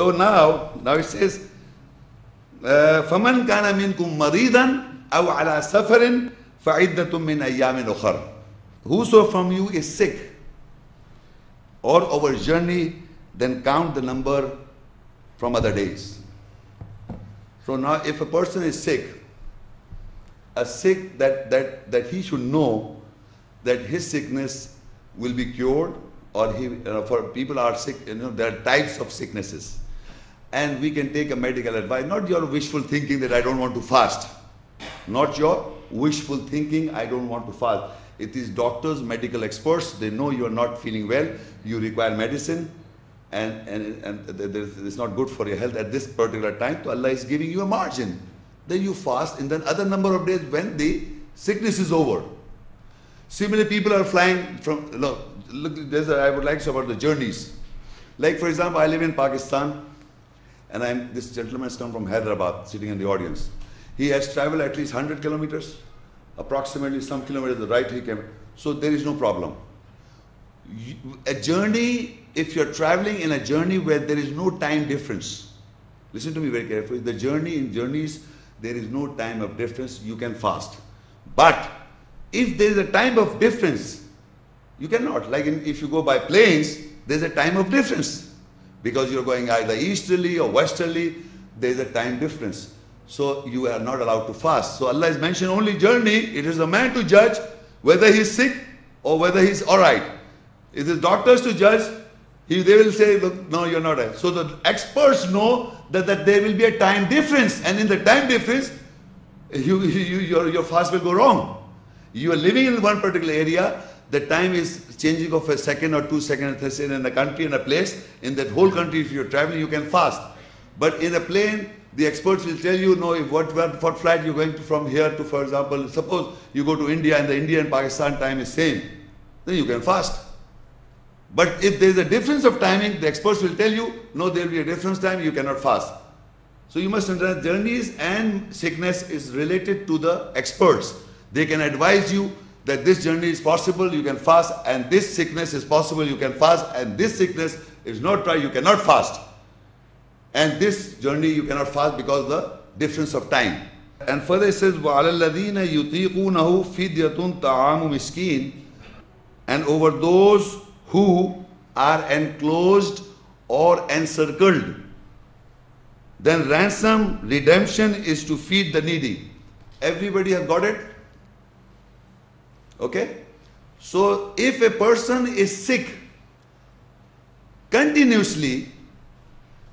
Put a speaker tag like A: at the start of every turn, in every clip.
A: so now, now it says, uh, فَمَنْ كَانَ مِنْكُمْ مَرِيضًا أَوْ عَلَى سَفَرٍ فَعِدَّةٌ مِّنْ أَيَّامٍ أُخَرٍ Whoso from you is sick or over journey, then count the number from other days. So now if a person is sick, a sick that, that, that he should know that his sickness will be cured or he, you know, for people are sick, you know, there are types of sicknesses. And we can take a medical advice, not your wishful thinking that I don't want to fast. Not your wishful thinking, I don't want to fast. It is doctors, medical experts, they know you are not feeling well, you require medicine, and, and, and it's not good for your health at this particular time. So Allah is giving you a margin. Then you fast in the other number of days when the sickness is over. Similarly, people are flying from, look, look there's a, I would like to about the journeys. Like for example, I live in Pakistan, and I'm, this gentleman has come from Hyderabad, sitting in the audience. He has traveled at least 100 kilometers, approximately some kilometers the right he came. So there is no problem. A journey, if you're traveling in a journey where there is no time difference, listen to me very carefully. The journey in journeys, there is no time of difference, you can fast. But if there is a time of difference, you cannot. Like in, if you go by planes, there's a time of difference. Because you're going either easterly or westerly, there's a time difference. So you are not allowed to fast. So Allah has mentioned only journey. It is the man to judge whether he's sick or whether he's alright. It is doctors to judge. He, they will say, look, no, you're not right. So the experts know that, that there will be a time difference. And in the time difference, you, you, your, your fast will go wrong. You are living in one particular area, the time is changing of a second or two seconds, in a country and a place. In that whole country, if you're traveling, you can fast. But in a plane, the experts will tell you, no, if what, what, what flight you're going to from here to, for example, suppose you go to India and the India and Pakistan time is same, then you can fast. But if there is a difference of timing, the experts will tell you, no, there will be a difference time, you cannot fast. So you must understand journeys and sickness is related to the experts. They can advise you that this journey is possible, you can fast, and this sickness is possible, you can fast, and this sickness is not right, you cannot fast. And this journey you cannot fast because of the difference of time. And further it says, وَعَلَى الَّذِينَ يُطِيقُونَهُ فِدْيَةٌ طَعَامُ مِسْكِينٍ And over those who are enclosed or encircled, then ransom, redemption is to feed the needy. Everybody has got it? Okay? So if a person is sick continuously,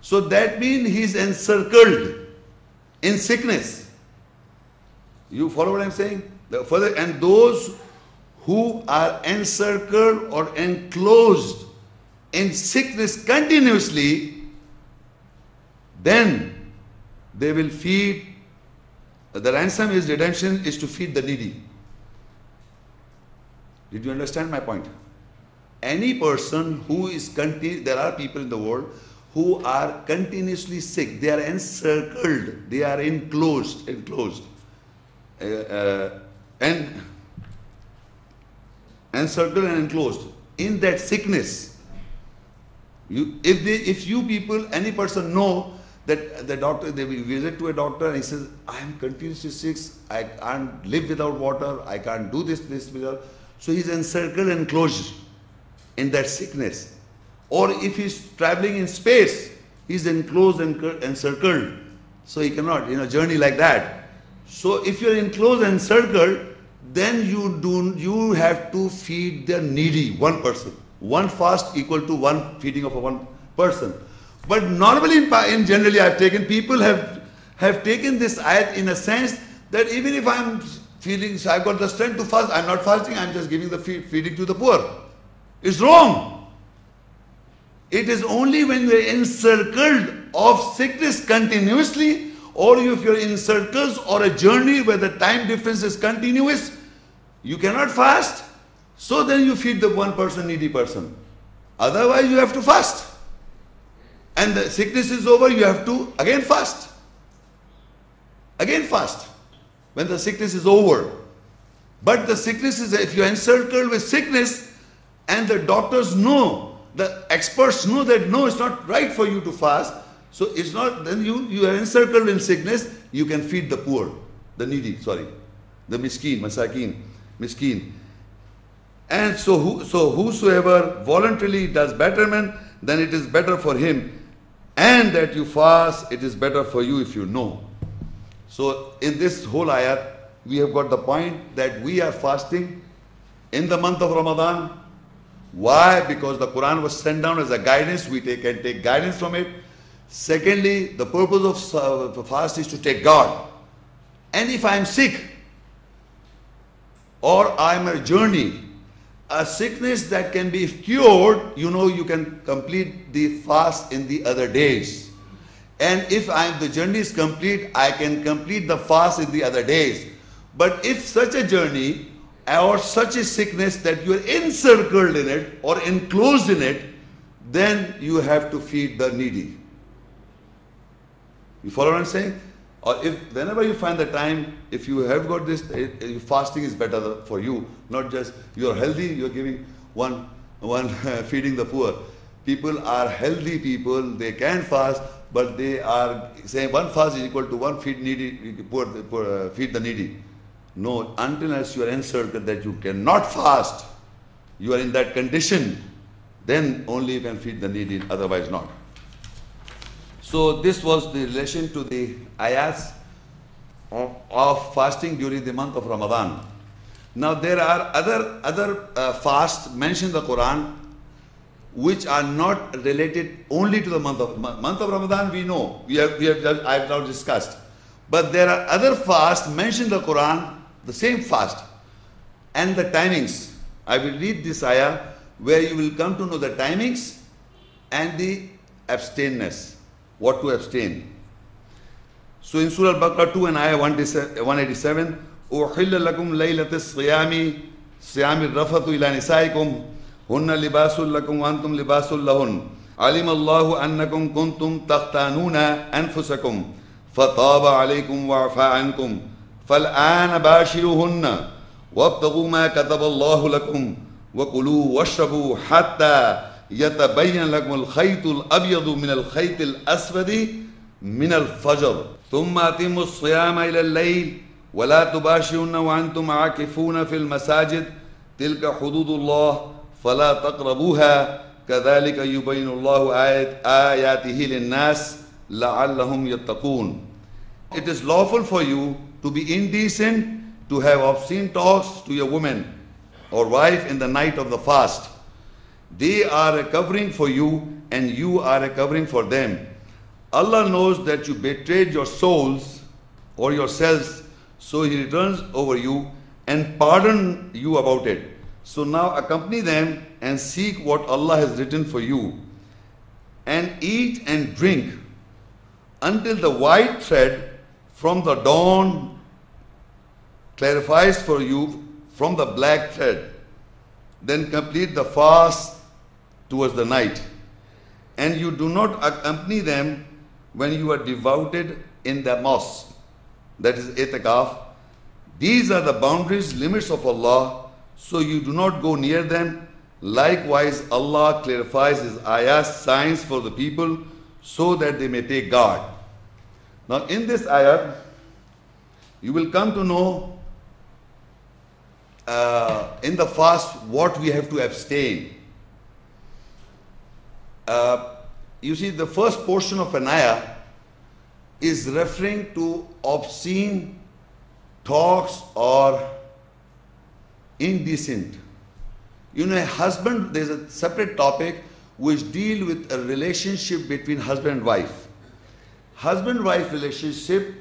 A: so that means he is encircled in sickness. You follow what I'm saying? The further, and those who are encircled or enclosed in sickness continuously, then they will feed. The ransom is redemption is to feed the needy. Did you understand my point? Any person who is continu- there are people in the world who are continuously sick. They are encircled. They are enclosed. Enclosed. Uh, uh, and encircled and enclosed in that sickness. You, if they, if you people, any person know that the doctor, they will visit to a doctor and he says, I am continuously sick. I can't live without water. I can't do this, this without. So he's encircled and enclosed in that sickness. Or if he's traveling in space, he's enclosed and encircled. So he cannot, in a journey like that. So if you're enclosed and encircled, then you do you have to feed the needy, one person. One fast equal to one feeding of a one person. But normally in, in generally I've taken, people have have taken this ayat in a sense that even if I'm feeding, so I've got the strength to fast, I'm not fasting, I'm just giving the feed, feeding to the poor. It's wrong. It is only when you are encircled of sickness continuously, or if you're in circles or a journey where the time difference is continuous, you cannot fast. So then you feed the one person, needy person. Otherwise, you have to fast. And the sickness is over, you have to again fast. Again fast. When the sickness is over. But the sickness is, if you're encircled with sickness, and the doctors know the experts know that no, it's not right for you to fast, So it's not, then you, you are encircled in sickness, you can feed the poor, the needy, sorry, the miskin, masakin, miskin. And so, who, so whosoever voluntarily does betterment, then it is better for him. And that you fast, it is better for you if you know. So in this whole ayat, we have got the point that we are fasting in the month of Ramadan. Why? Because the Quran was sent down as a guidance. We take, can take guidance from it. Secondly, the purpose of fast is to take God. And if I am sick or I am a journey, a sickness that can be cured, you know, you can complete the fast in the other days. And if I the journey is complete, I can complete the fast in the other days. But if such a journey or such a sickness that you are encircled in it or enclosed in it, then you have to feed the needy. You follow what I'm saying? Or if whenever you find the time, if you have got this, eh, eh, fasting is better for you. Not just you're healthy, you're giving one, one feeding the poor. People are healthy people, they can fast, but they are saying one fast is equal to one feed needy, poor, poor, uh, feed the needy. No, until as you are answered that you cannot fast, you are in that condition, then only you can feed the needy, otherwise not. So this was the relation to the ayats of fasting during the month of Ramadan. Now there are other other uh, fasts mentioned in the Quran which are not related only to the month of month of Ramadan. We know we have we have I have now discussed, but there are other fasts mentioned in the Quran the same fast and the timings. I will read this ayah where you will come to know the timings and the abstainness, what to abstain. So in Surah Al-Baqarah 2 and ayah 187, أُحِلَّ لَكُمْ لَيْلَةَ الصِّيَامِ صِيَامِ الرَّفَثُ إِلَى نِسَائِكُمْ هُنَّ لِبَاسٌ لَكُمْ وَأَنْتُمْ لِبَاسٌ لَهُنْ. علم الله أنكم كنتم تختانون أنفسكم. فطاب عليكم وعفى عنكم. فالآن باشروهن. وابتغوا ما كتب الله لكم. وكلوا واشربوا حتى يتبين لكم الخيط الأبيض من الخيط الأسود من الفجر. ثم أتموا الصيام إلى الليل. ولا تباشرون وأنتم عاكفون في المساجد. تلك حدود الله. فلا تقربوها كذلك يبين الله آيات آياته للناس لعلهم يتقون It is lawful for you to be indecent, to have obscene talks to your woman or wife in the night of the fast. They are a covering for you and you are a covering for them. Allah knows that you betrayed your souls or yourselves, so He returns over you and pardon you about it. So now accompany them and seek what Allah has written for you. And eat and drink until the white thread from the dawn clarifies for you from the black thread. Then complete the fast towards the night. And you do not accompany them when you are devoted in the mosque. That is itikaf. These are the boundaries, limits of Allah, so you do not go near them. Likewise, Allah clarifies His ayahs, signs for the people, so that they may take guard. Now, in this ayah, you will come to know uh, in the fast what we have to abstain. Uh, you see, the first portion of an ayah is referring to obscene talks or indecent. You know, a husband, there's a separate topic which deal with a relationship between husband and wife husband-wife relationship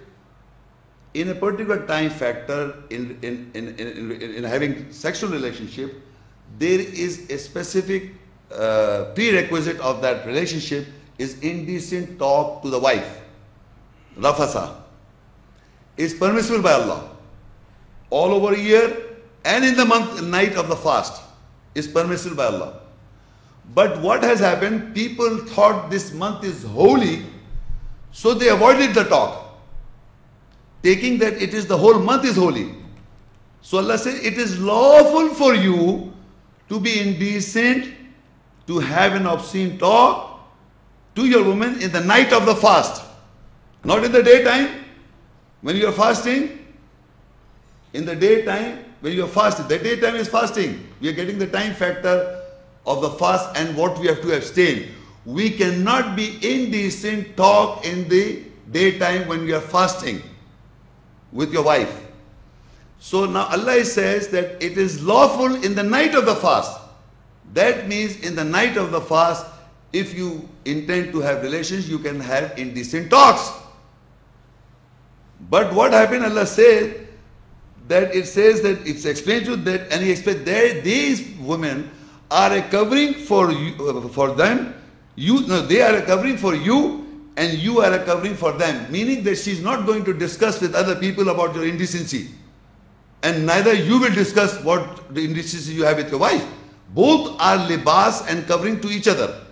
A: in a particular time factor in, in, in, in, in having sexual relationship, there is a specific uh, prerequisite of that relationship is indecent talk to the wife. Rafasa is permissible by Allah. All over year and in the month night of the fast is permissible by Allah. But what has happened? People thought this month is holy so they avoided the talk, taking that it is the whole month is holy. So Allah says it is lawful for you to be indecent, to have an obscene talk, to your woman in the night of the fast. Not in the daytime. When you are fasting, in the daytime, when you are fasting, the daytime is fasting. We are getting the time factor of the fast and what we have to abstain. We cannot be indecent talk in the daytime when we are fasting with your wife. So now Allah says that it is lawful in the night of the fast. That means in the night of the fast, if you intend to have relations, you can have indecent talks. But what happened, Allah says that it says that it's explained to that, and He explained that these women are a covering for you, uh, for them. You no, they are a covering for you, and you are a covering for them. Meaning that she's not going to discuss with other people about your indecency, and neither you will discuss what the indecency you have with your wife. Both are libas and covering to each other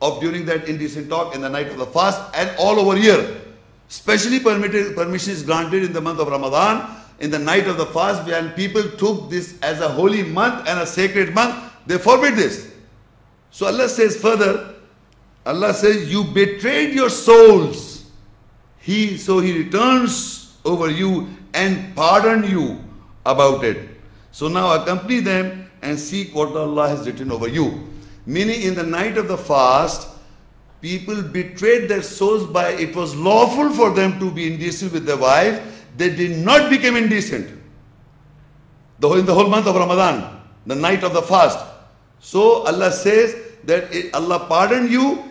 A: of during that indecent talk in the night of the fast and all over year. Specially permitted permission is granted in the month of Ramadan, in the night of the fast, when people took this as a holy month and a sacred month, they forbid this. So Allah says further, Allah says, You betrayed your souls. He so he returns over you and pardon you about it. So now accompany them and seek what Allah has written over you. Meaning in the night of the fast, people betrayed their souls by it was lawful for them to be indecent with their wife. They did not become indecent. The in the whole month of Ramadan, the night of the fast. So Allah says that Allah pardoned you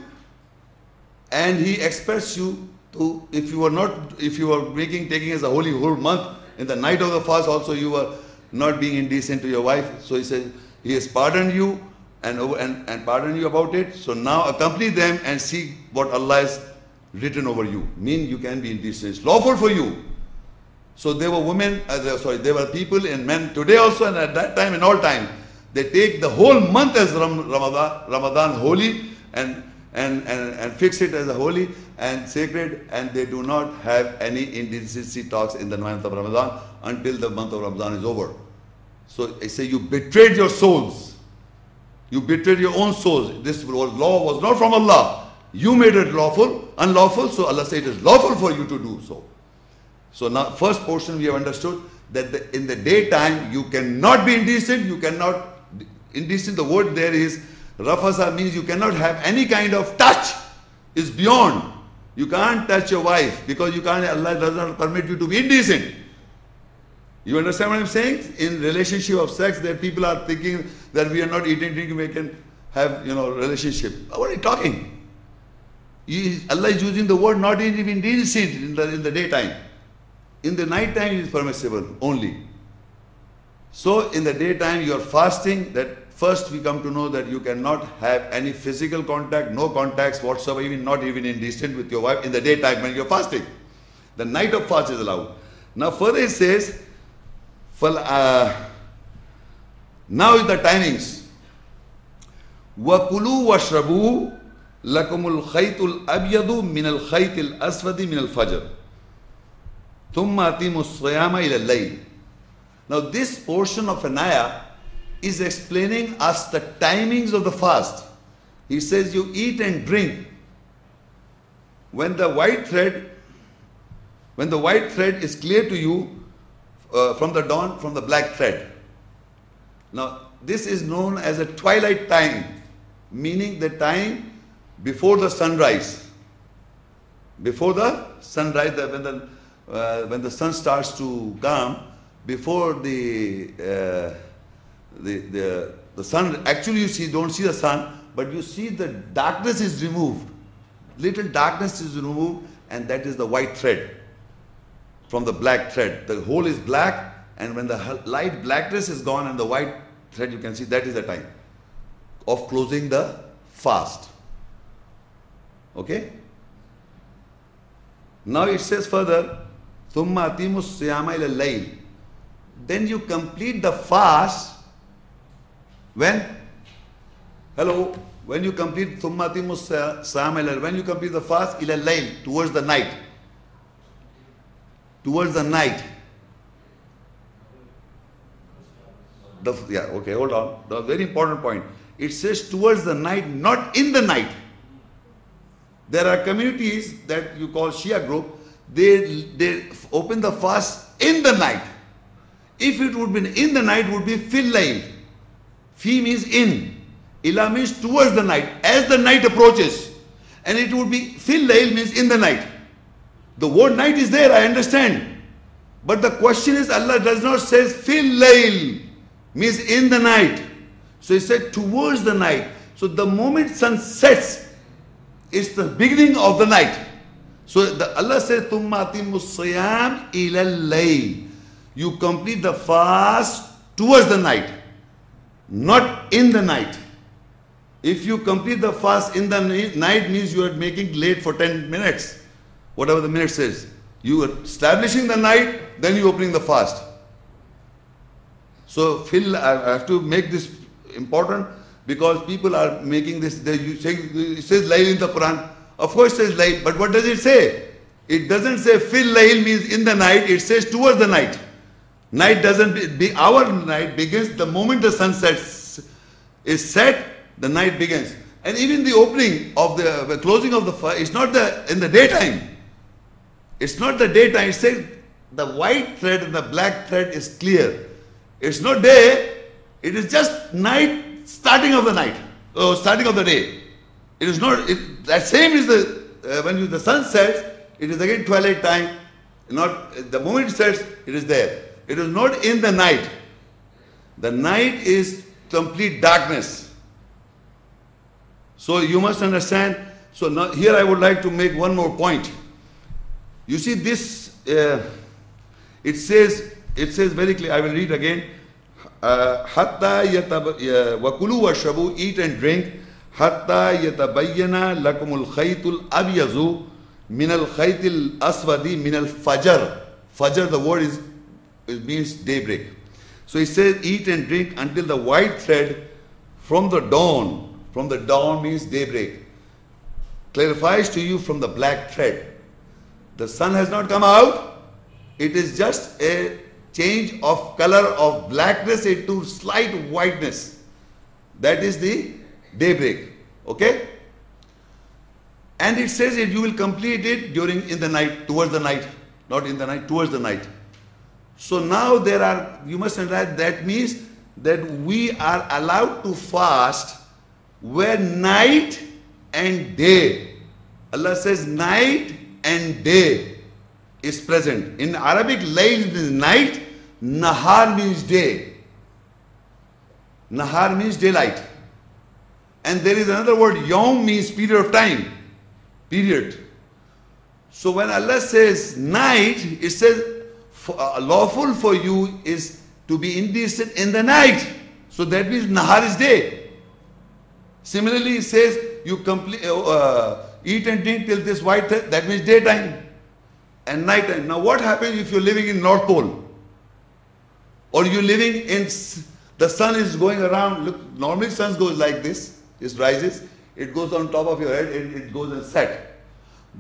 A: and He expects you to, if you were not, if you were making, taking as a holy whole month, in the night of the fast also you were not being indecent to your wife. So He says, He has pardoned you and, and, and pardon you about it. So now accompany them and see what Allah has written over you. Mean you can be indecent. It's lawful for you. So there were women, uh, sorry, there were people and men today also and at that time and all time. They take the whole month as Ram, Ramadan, Ramadan holy and, and, and, and fix it as a holy and sacred and they do not have any indecency talks in the month of Ramadan until the month of Ramadan is over. So I say you betrayed your souls. You betrayed your own souls. This law was not from Allah. You made it lawful, unlawful, so Allah said it is lawful for you to do so. So now first portion we have understood that the, in the daytime you cannot be indecent, you cannot, indecent the word there is, rafasa means you cannot have any kind of touch, is beyond. You can't touch your wife because you can't, Allah does not permit you to be indecent. You understand what I'm saying? In relationship of sex, that people are thinking that we are not eating, drinking, we can have, you know, relationship. What are you talking? He, Allah is using the word not even indecent in the, in the daytime. In the night time it is permissible only. So in the daytime you are fasting that first we come to know that you cannot have any physical contact, no contacts whatsoever, even not even indecent with your wife in the daytime when you are fasting. The night of fast is allowed. Now further it says, uh, now is the timings. وَكُلُوا وَاشْرَبُوا لَكُمُ الْخَيْطُ الْأَبْيَضُ مِنَ الْخَيْطِ الْأَسْوَدِ مِنَ الْفَجْرِ Thumma atimu suyama Now this portion of anaya is explaining us the timings of the fast. He says you eat and drink when the white thread when the white thread is clear to you uh, from the dawn from the black thread. Now this is known as a twilight time meaning the time before the sunrise. Before the sunrise, when the uh, when the sun starts to come, before the, uh, the, the, the sun, actually you see, don't see the sun, but you see the darkness is removed. Little darkness is removed and that is the white thread from the black thread. The whole is black and when the light blackness is gone and the white thread you can see that is the time of closing the fast. Okay? Now it says further, Thumma atimus siyama ila layl. Then you complete the fast when? Hello? When you complete thumma atimus siyama ila when you complete the fast ila layl, towards the night. Towards the night. The, yeah, okay, hold on. The very important point. It says towards the night, not in the night. There are communities that you call Shia group they, they open the fast in the night. If it would be in the night, would be fil layl. Fi means in. Ila means towards the night, as the night approaches. And it would be fil layl means in the night. The word night is there, I understand. But the question is, Allah does not say fil layl means in the night. So he said towards the night. So the moment sun sets, it's the beginning of the night. So the, Allah says, Thumma siyam ilal lay." You complete the fast towards the night, not in the night. If you complete the fast in the night means you are making late for 10 minutes, whatever the minute says. You are establishing the night, then you opening the fast. So Phil, I have to make this important because people are making this, they, you say, it says layl in the Quran. Of course it says Layl, but what does it say? It doesn't say Fil Layl means in the night, it says towards the night. Night doesn't be, our night begins the moment the sun sets, is set, the night begins. And even the opening of the, the closing of the fire, it's not the in the daytime. It's not the daytime. It says the white thread and the black thread is clear. It's not day, it is just night, starting of the night, or starting of the day. It is not, it, that same is the, uh, when you, the sun sets, it is again twilight time. Not, the moment it sets, it is there. It is not in the night. The night is complete darkness. So you must understand. So now, here I would like to make one more point. You see this, uh, it says, it says very clear, I will read again. Hatta wakulu washabu, eat and drink. Hatta yatabayyana lakumul khaytul abyazu minal khaytil aswadi minal fajr. Fajr, the word is, it means daybreak. So he says, eat and drink until the white thread from the dawn, from the dawn means daybreak, clarifies to you from the black thread. The sun has not come out. It is just a change of color of blackness into slight whiteness. That is the daybreak. Okay? And it says that you will complete it during in the night, towards the night. Not in the night, towards the night. So now there are, you must understand that means that we are allowed to fast where night and day. Allah says night and day is present. In Arabic, layl is night, nahar means day. Nahar means daylight. And there is another word, yom means period of time. Period. So when Allah says night, it says uh, lawful for you is to be indecent in the night. So that means nahar is day. Similarly, it says you complete, uh, eat and drink till this white, that means daytime and nighttime. Now what happens if you're living in North Pole? Or you're living in, the sun is going around, look, normally sun goes like this, it rises, it goes on top of your head, it, it goes and set.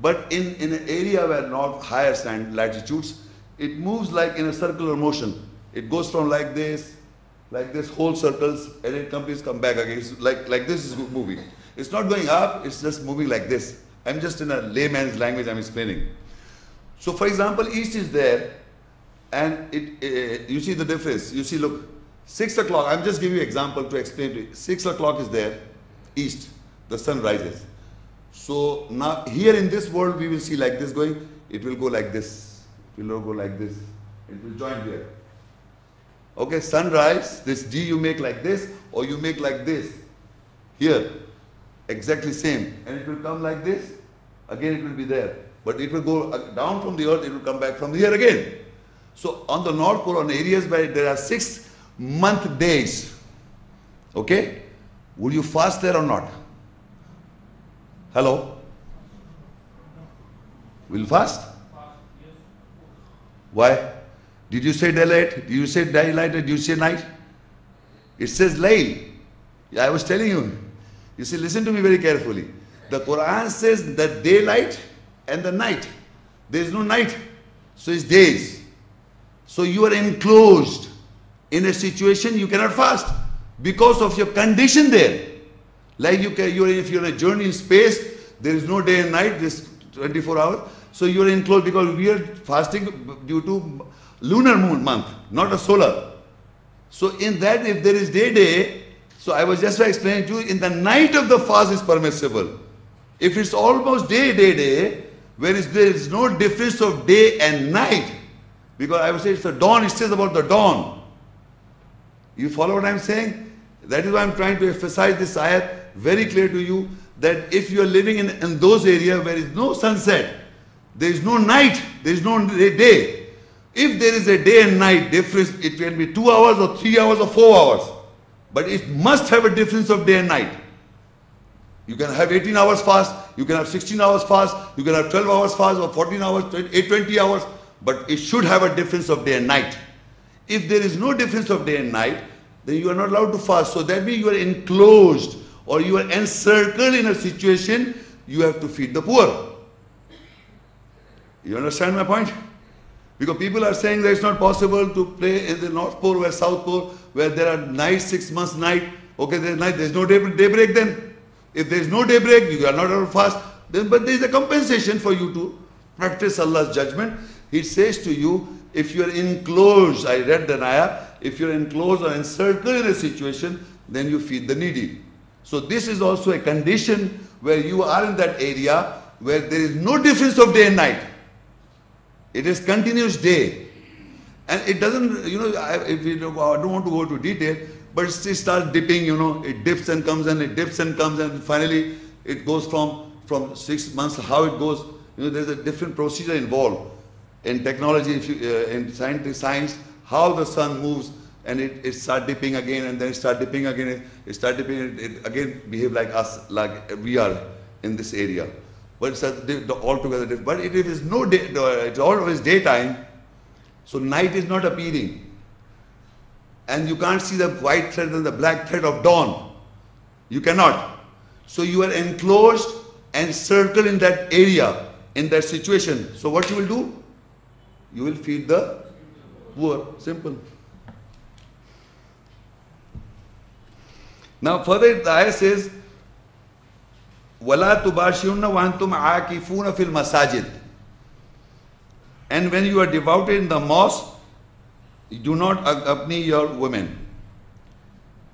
A: But in, in an area where not higher sand latitudes, it moves like in a circular motion. It goes from like this, like this whole circles, and it completes come back again. It's like, like this is moving. It's not going up, it's just moving like this. I'm just in a layman's language, I'm explaining. So for example, east is there, and it, uh, you see the difference. You see, look, 6 o'clock, I'm just giving you example to explain to you. 6 o'clock is there, east, the sun rises. So now here in this world, we will see like this going, it will go like this, it will go like this, it will join here. Okay, sunrise, this D you make like this, or you make like this. Here, exactly same. And it will come like this, again it will be there. But it will go uh, down from the earth, it will come back from here again. So on the North Pole, on areas where there are six month days, okay, would you fast there or not? Hello? Will fast? Yes. Why? Did you say daylight? Did you say daylight did you say night? It says layl. I was telling you. You see, listen to me very carefully. The Quran says that daylight and the night. There is no night. So it's days. So you are enclosed in a situation you cannot fast because of your condition there. Like you can, you're, if you're on a journey in space, there is no day and night, this 24 hours. So you are enclosed because we are fasting due to lunar moon month, not a solar. So in that, if there is day, day, so I was just explaining to you, in the night of the fast is permissible. If it's almost day, day, day, whereas there is no difference of day and night, because I would say it's the dawn, it says about the dawn. You follow what I'm saying? That is why I'm trying to emphasize this ayat very clear to you that if you are living in, in those areas where is no sunset, there is no night, there is no day. If there is a day and night difference, it can be two hours or three hours or four hours. But it must have a difference of day and night. You can have 18 hours fast, you can have 16 hours fast, you can have 12 hours fast or 14 hours, eh, 20 hours, but it should have a difference of day and night. If there is no difference of day and night, then you are not allowed to fast. So that means you are enclosed or you are encircled in a situation, you have to feed the poor. You understand my point? Because people are saying that it's not possible to play in the North Pole or South Pole where there are night, six months night. Okay, there's night, there's no day, daybreak then. If there's no daybreak, you are not allowed to fast. Then, but there is a compensation for you to practice Allah's judgment. He says to you, if you are enclosed, I read the ayah, if you're enclosed or encircled in a situation, then you feed the needy. So this is also a condition where you are in that area where there is no difference of day and night. It is continuous day. And it doesn't, you know, I, if you, I don't want to go to detail, but it starts dipping, you know, it dips and comes and it dips and comes and finally it goes from, from six months, how it goes, you know, there's a different procedure involved. In technology, if you, uh, in science, science, how the sun moves and it, it start dipping again and then it start dipping again, it start dipping, it, it again behave like us, like we are in this area. But it's a, altogether different. But it is no day, it's always daytime, so night is not appearing. And you can't see the white thread and the black thread of dawn. You cannot. So you are enclosed and circle in that area, in that situation. So what you will do? You will feed the poor. Simple. Now further the ayah says, وَلَا تُبَاشِرُنَّ وَأَنْتُمْ عَاكِفُونَ فِي الْمَسَاجِدِ And when you are devoted in the mosque, do not accompany your women.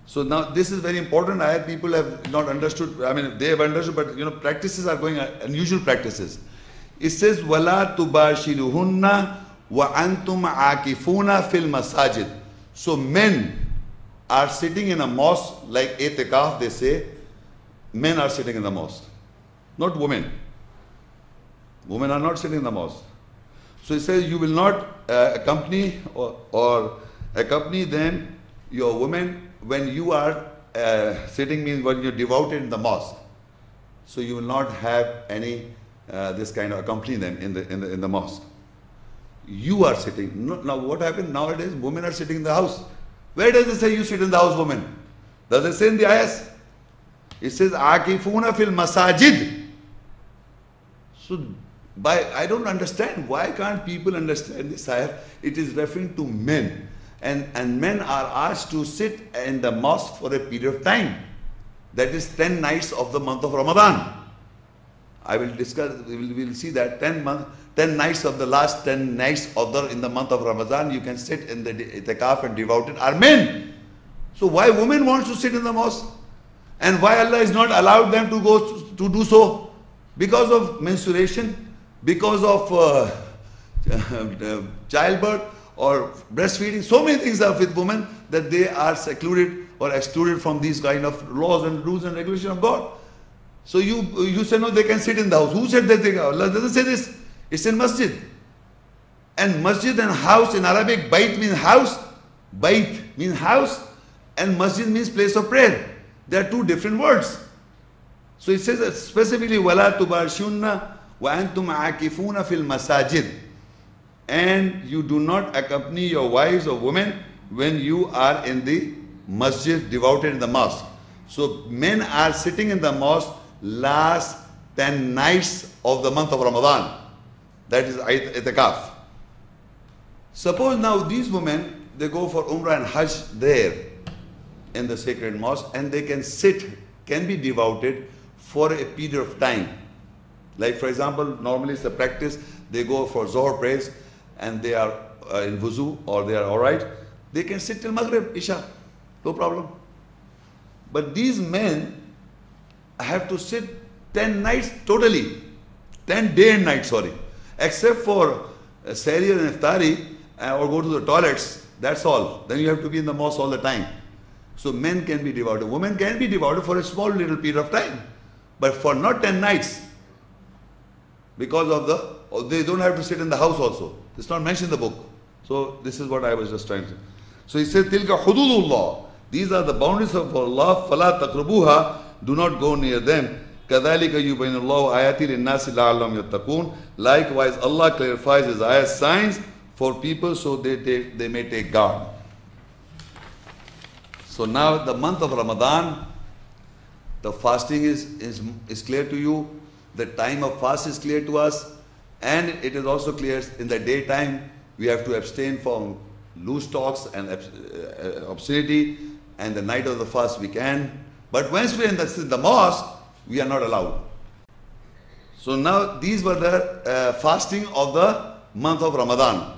A: So now this is very important. I have people have not understood. I mean, they have understood, but you know, practices are going unusual practices. It says, "Wala tubashiruhunna antum akifuna fil masajid." So men are sitting in a mosque like etikaf. They say, men are sitting in the mosque, not women. Women are not sitting in the mosque. So he says, you will not uh, accompany or, or, accompany them, your women, when you are uh, sitting means when you're devoted in the mosque. So you will not have any uh, this kind of accompany them in the, in the in the mosque. You are sitting. Now what happened nowadays? Women are sitting in the house. Where does it say you sit in the house, woman? Does it say in the ayahs? It says akifuna fil masajid. So by I don't understand why can't people understand this ayah? It is referring to men. And, and men are asked to sit in the mosque for a period of time. That is 10 nights of the month of Ramadan. I will discuss, we will, we will see that 10 month, 10 nights of the last 10 nights of the, in the month of Ramadan, you can sit in the itikaf and devoted are men. So why women wants to sit in the mosque? And why Allah is not allowed them to go to, to do so? Because of menstruation, because of uh, childbirth or breastfeeding. So many things are with women that they are secluded or excluded from these kind of laws and rules and regulations of God. So you you say no, they can sit in the house. Who said that? They, Allah doesn't say this. It's in masjid. And masjid and house in Arabic, bait means house, bait means house, and masjid means place of prayer. They are two different words. So it says specifically, وَلَا تُبَاشُنَّ وَأَنْتُمْ عَاكِفُونَ فِي الْمَسَاجِدِ And you do not accompany your wives or women when you are in the masjid, devoted in the mosque. So men are sitting in the mosque last 10 nights of the month of Ramadan. That is itikaf. Suppose now these women, they go for Umrah and Hajj there in the sacred mosque and they can sit, can be devoted for a period of time Like for example, normally it's a practice, they go for Zohar prayers and they are uh, in wuzu or they are alright, they can sit till Maghrib, Isha, no problem. But these men have to sit 10 nights totally, 10 day and night, sorry, except for uh, Sari and Iftari uh, or go to the toilets, that's all. Then you have to be in the mosque all the time. So men can be devoted, women can be devoted for a small little period of time, but for not 10 nights. Because of the, oh, they don't have to sit in the house also. It's not mentioned in the book. So this is what I was just trying to. say. So he says, Tilka hududullah. These are the boundaries of Allah. Fala taqrabuha Do not go near them. كذلك يبين الله آياته للناس لعلهم يتقون. Likewise, Allah clarifies His ayat signs for people so they, take, they may take guard. So now the month of Ramadan, the fasting is, is, is clear to you, the time of fast is clear to us, and it is also clear in the daytime we have to abstain from loose talks and uh, obscenity, and the night of the fast we can. But once we're in the, the mosque, we are not allowed. So now these were the uh, fasting of the month of Ramadan.